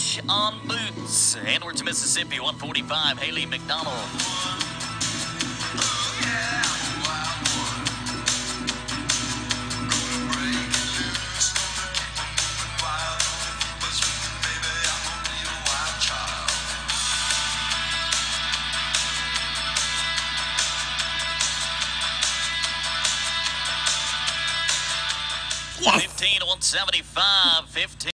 Welsh on boots. Edwards, Mississippi, 145. Haley McDonald. Yes. 15 175. 15.